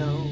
know.